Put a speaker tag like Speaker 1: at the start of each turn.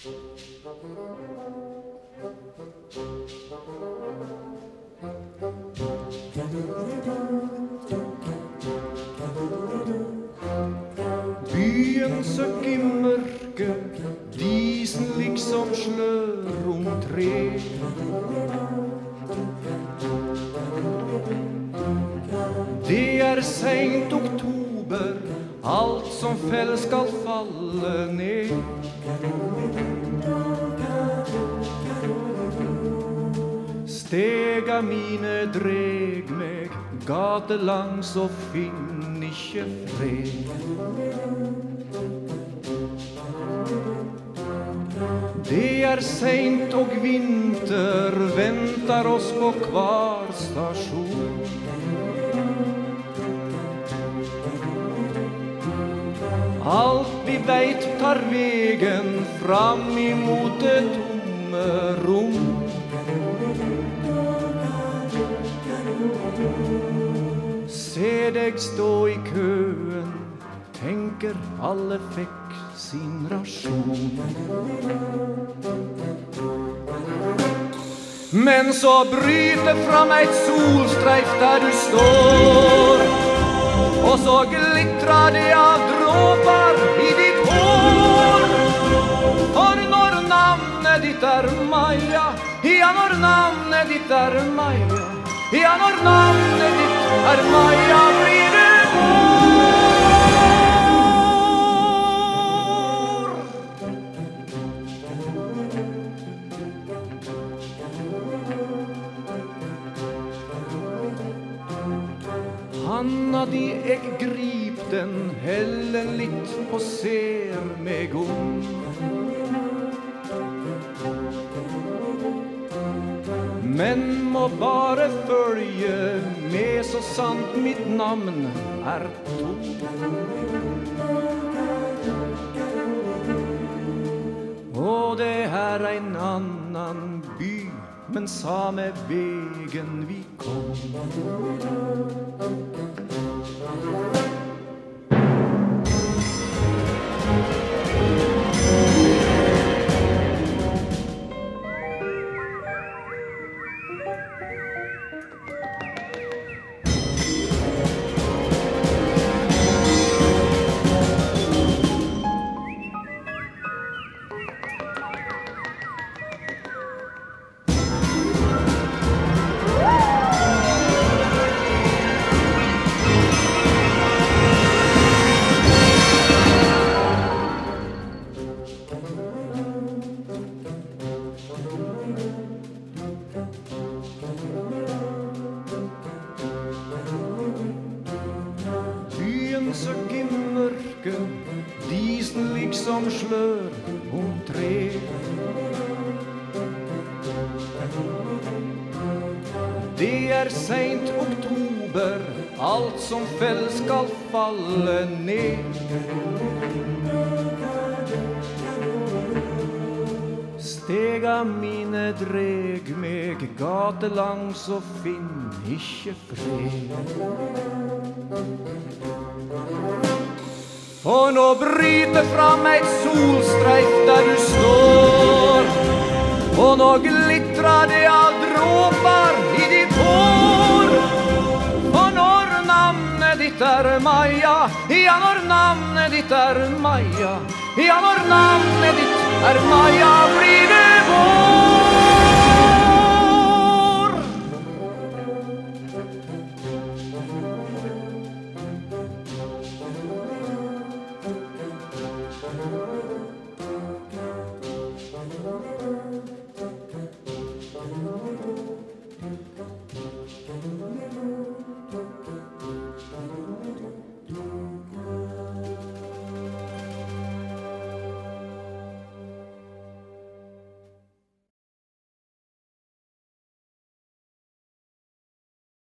Speaker 1: Byen søkk i mørket, disen liksom slør om tre. Det er seint oktober, alt som fell skal falle ned. Stega mine dreg meg gatelangs og finn ikkje fred. Det er seint og vinter ventar oss på kvar stasjon. Alt vi veit tar vegen fram imot det tomme rom. Se deg stå i køen, tenker alle fikk sin rasjon. Men så bryter fram eit solstreif der du står. Og så glitrar det av ditt er Maja, ja, når navnet ditt er Maja, ja, når navnet ditt er Maja, blir du vår. Handa di, eg grip den, helle litt og ser meg om. Men må bare følge med så sant mitt navn er tom. Og det er ein annan by, men same vegen vi kom. Byen søkk i mørket, disen liksom slør om tre. Det er seint oktober, alt som fell skal falle ned. Stega mine dreg meg gatelangs og finn ikkje fred. For nå bryter fram eit solstreif der du står. Og nå glitrar det av dråpar i ditt hår. For når navnet ditt er Maja, ja, når navnet ditt er Maja, ja, når navnet ormai aprire vor. Thank